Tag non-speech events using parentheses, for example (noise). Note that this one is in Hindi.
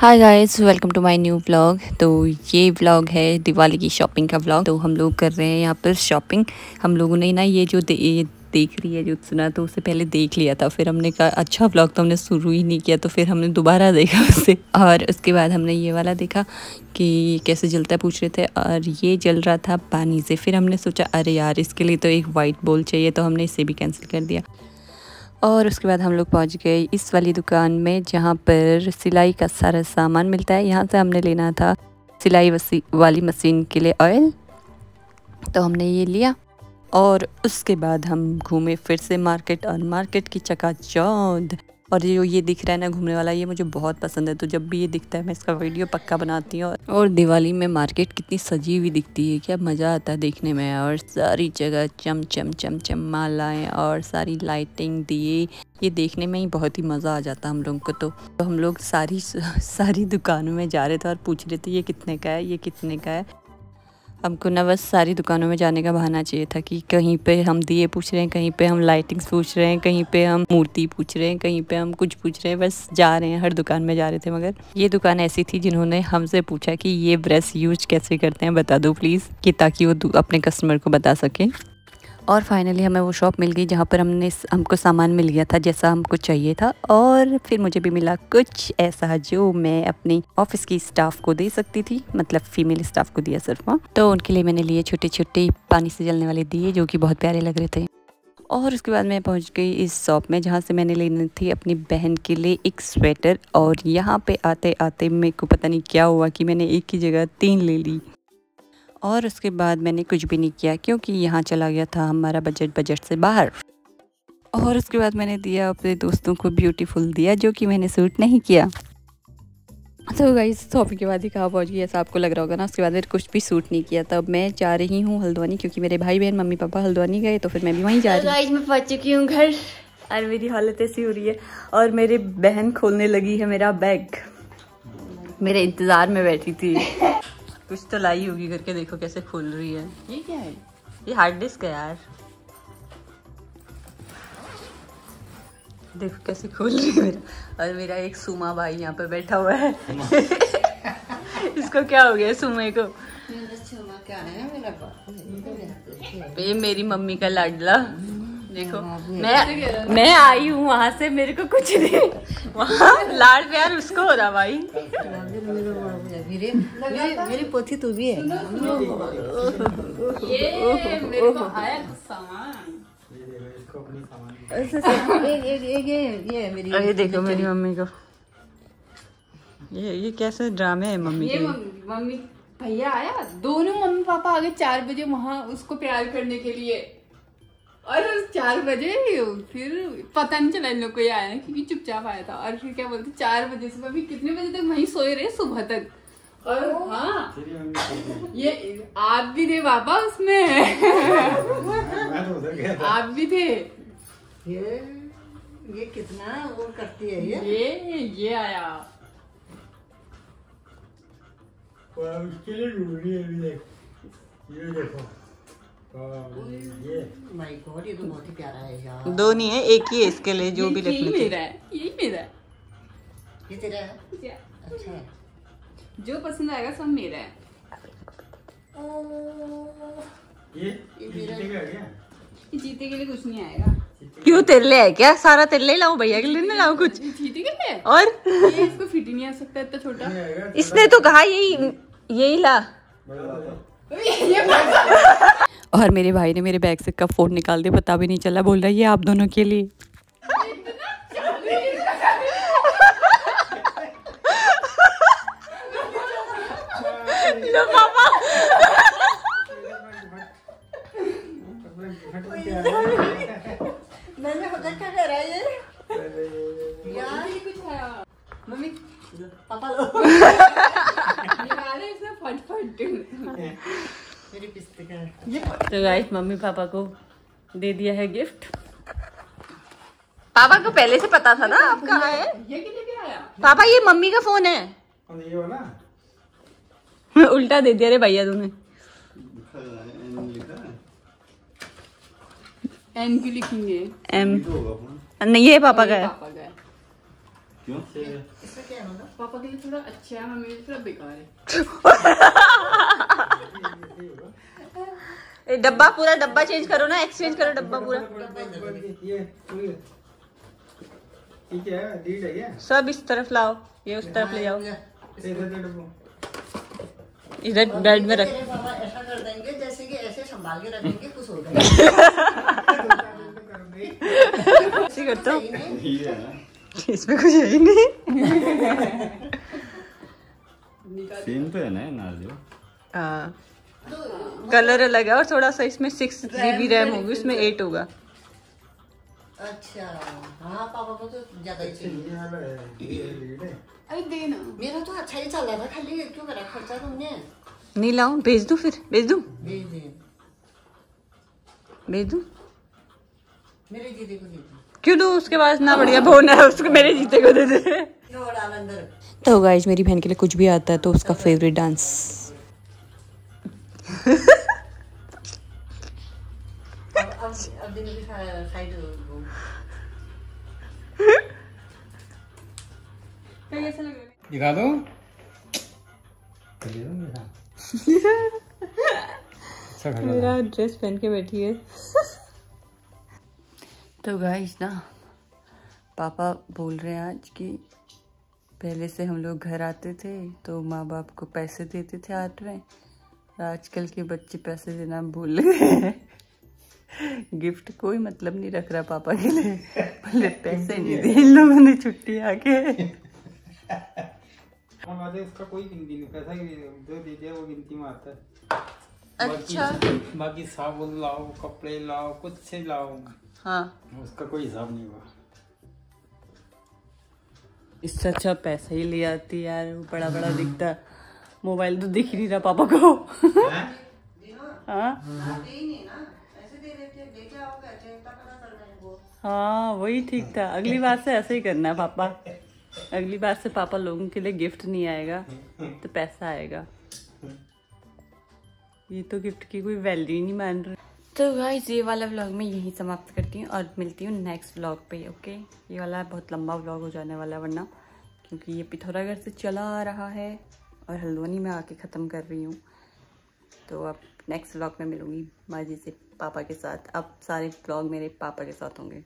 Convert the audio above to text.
Hi guys welcome to my new vlog तो ये व्लॉग है दिवाली की शॉपिंग का व्लॉग तो हम लोग कर रहे हैं यहाँ पर शॉपिंग हम लोगों ने ना ये जो दे, ये देख रही है जो सुना तो उससे पहले देख लिया था. फिर हमने कहा अच्छा व्लॉग तो हमने शुरू ही नहीं किया. तो फिर हमने दोबारा देखा (laughs) उसे. और उसके बाद हमने ये वाला देखा कि कैसे जलता है पूछ रहे थे. और ये जल रहा था पानी से. फिर हमने सोचा अरे यार इसके लिए तो एक वाइट बोल चाहिए. तो हमने इसे भी कैंसिल कर दिया. और उसके बाद हम लोग पहुँच गए इस वाली दुकान में, जहाँ पर सिलाई का सारा सामान मिलता है। यहाँ से हमने लेना था सिलाई वाली मशीन के लिए ऑयल तो हमने ये लिया। और उसके बाद हम घूमे फिर से मार्केट और मार्केट की चकाचौंध। और ये जो ये दिख रहा है ना घूमने वाला ये मुझे बहुत पसंद है। तो जब भी ये दिखता है मैं इसका वीडियो पक्का बनाती हूँ और दिवाली में मार्केट कितनी सजी हुई दिखती है। क्या मज़ा आता है देखने में और सारी जगह चम चम चम चम मालाएँ और सारी लाइटिंग दिए। ये देखने में ही बहुत ही मज़ा आ जाता हम लोगों को तो, तो हम लोग सारी (laughs) सारी दुकानों में जा रहे थे और पूछ रहे थे ये कितने का है? ये कितने का है? हमको ना बस सारी दुकानों में जाने का बहाना चाहिए था कि कहीं पे हम दिए पूछ रहे हैं, कहीं पे हम लाइटिंग्स पूछ रहे हैं, कहीं पे हम मूर्ति पूछ रहे हैं, कहीं पे हम कुछ पूछ रहे हैं, बस जा रहे हैं, हर दुकान में जा रहे थे मगर। ये दुकान ऐसी थी जिन्होंने हमसे पूछा कि ये ब्रश यूज़ कैसे करते हैं, बता दो प्लीज़ कि ताकि वो अपने कस्टमर को बता सकें। और फाइनली हमें वो शॉप मिल गई जहाँ पर हमने हमको सामान मिल गया था जैसा हमको चाहिए था और फिर मुझे भी मिला कुछ ऐसा जो मैं अपनी ऑफ़िस की स्टाफ को दे सकती थी मतलब फीमेल स्टाफ को दिया सिर्फ़ तो उनके लिए मैंने लिए छोटे छोटे पानी से जलने वाले दिए जो कि बहुत प्यारे लग रहे थे। और उसके बाद मैं पहुँच गई इस शॉप में जहाँ से मैंने लेनी थी अपनी बहन के लिए एक स्वेटर और यहाँ पे आते आते मेरे को पता नहीं क्या हुआ कि मैंने एक ही जगह तीन ले ली। और उसके बाद मैंने कुछ भी नहीं किया क्योंकि यहाँ चला गया था हमारा बजट बजट से बाहर। और उसके बाद मैंने दिया अपने दोस्तों को ब्यूटीफुल दिया जो कि मैंने सूट नहीं किया। तो गई शॉपिंग के बाद ही कहा पहुँच गई, ऐसा आपको लग रहा होगा ना। उसके बाद मेरे कुछ भी सूट नहीं किया। तब मैं जा रही हूँ हल्द्वानी क्योंकि मेरे भाई बहन मम्मी पापा हल्द्वानी गए तो फिर मैं भी वहीं जा रही हूँ मैं पहुँच चुकी हूँ घर। और मेरी हालत ऐसी हो रही है और मेरी बहन खोलने लगी है मेरा बैग मेरे इंतज़ार में बैठी थी। कुछ तो लाई होगी करके देखो कैसे खुल रही है। ये क्या है? ये हार्ड डिस्क है यार। देखो कैसे खोल रही है मेरा। और मेरा एक सुमा भाई यहाँ पे बैठा हुआ है। (laughs) इसको क्या हो गया सुमे को? ये मेरी मम्मी का लाडला। देखो मैं मैं आई हूँ वहाँ से मेरे को कुछ नहीं। वहाँ लाड प्यार उसको हो रहा भाई। मेरी पोथी तू भी है। ये देखो मेरी मम्मी को। ये ये कैसे ड्रामे है मम्मी के मम्मी भैया आया? दोनों मम्मी पापा आ गए चार बजे वहाँ उसको प्यार करने के लिए। और चार बजे फिर पता नहीं चला इन लोग को ये आया क्योंकि चुपचाप आया था। और फिर क्या बोलते चार बजे से अभी कितने बजे तक वहीं सोए रहे? सुबह तक। और हाँ। ये आप भी थे पापा उसमें। आप भी थे। ये ये कितना वो करती है ये? ये ये आया। उसके लिए ढूंढ रही है ये देखो। माय गॉड ये तो बहुत ही प्यारा है यार। दो नहीं है एक ही है इसके लिए जो भी यही रखने मेरा है यही मेरा है। ये तेरा है? अच्छा है। जो पसंद आएगा सब मेरा है। ये? जीतेगा क्या ये जीते के लिए कुछ नहीं आएगा। क्यों तेरे लिए है क्या? सारा तेरे लिए लाऊं भैया के लिए ना लाऊं कुछ? जीते के लिए? और? ये इसको फिट ही नहीं आ सकता इतना छोटा। इसने तो कहा यही यही ला। और मेरे भाई ने मेरे बैग से कब फ़ोन निकाल दिया पता भी नहीं चला। बोल रहा है ये आप दोनों के लिए। पापा। मैंने पता क्या कर रहा है ये यार कुछ आया मम्मी पापा लो। निकाले इसने फट फट का (laughs) तो गाइस मम्मी पापा को दे दिया है गिफ्ट पापा को पहले से पता था ना आप कहाँ है? ये आया? पापा ये मम्मी का फ़ोन है। और ये उल्टा दे दिया रे भैया तूने। एन की लिखेंगे। एम नहीं ये पापा का है। पापा का है। क्यों? इसमें क्या है मतलब? पापा के लिए थोड़ा अच्छा है मम्मी के लिए थोड़ा बेकार है। (laughs) डब्बा पूरा डब्बा चेंज करो ना एक्सचेंज करो डब्बा पूरा। ठीक है है क्या सब इस तरफ़ लाओ ये उस तरफ़ ले जाओ इधर इधर बेड में रख। ऐसा कर देंगे जैसे कि ऐसे संभाल के रखेंगे खुश हो ऐसे करता हूँ है ना इसमें कुछ है ही नहीं। सेम तो है ना ये नार्जो हाँ। कलर अलग है और थोड़ा सा इसमें सिक्स जीबी रैम होगी उसमें एट होगा। अच्छा हाँ पापा को तो ज़्यादा ही चाहिए। अरे दे ना। मेरा तो अच्छा ही चल रहा था खाली क्यों करा खर्चा तुमने। नहीं लाऊं भेज दूँ फिर? भेज दूँ? भेज दे। भेज दूँ? मेरे दीदी को दे दे। क्यों दूँ? उसके पास ना बढ़िया फ़ोन है उसको मेरे जीते को दे दे। तो गाइज़ मेरी बहन के लिए कुछ भी आता है तो उसका फेवरेट डांस दिखा दो मेरा ड्रेस पहन के बैठी है। तो गाइस ना पापा बोल रहे हैं आज कि पहले से हम लोग घर आते थे तो माँ बाप को पैसे देते थे हाथ में आजकल के बच्चे पैसे देना भूल गए हैं। गिफ्ट कोई मतलब नहीं रख रहा पापा के लिए। (laughs) बोले पैसे नहीं दे इन लोगों ने छुट्टी आके। हाँ है उसका कोई गिनती नहीं पैसा ही जो दे दिया वो गिनती में आता है। अच्छा। बाकी बाकी साबुन लाओ कपड़े लाओ कुछ से लाओ। हाँ। उसका कोई हिसाब नहीं हुआ। इससे अच्छा पैसा ही ले आती यार वो बड़ा बड़ा दिखता मोबाइल तो दिख ही नहीं रहा पापा को। हाँ? हैं, वही ठीक था। अगली बार से ऐसे ही करना है, पापा। अगली बार से पापा लोगों के लिए गिफ्ट नहीं आएगा तो पैसा आएगा। ये तो गिफ्ट की कोई वैल्यू ही नहीं मान रहे। तो गाइस ये वाला व्लॉग मैं यहीं समाप्त करती हूँ और मिलती हूँ नेक्स्ट व्लॉग पे ओके ये वाला बहुत लंबा व्लॉग हो जाने वाला है, वरना, क्योंकि ये पिथौरागढ़ से चला आ रहा है और हल्द्वानी में आके ख़त्म कर रही हूँ। तो अब नेक्स्ट व्लॉग में मिलूँगी। माजी से पापा के साथ। अब सारे ब्लॉग मेरे पापा के साथ होंगे।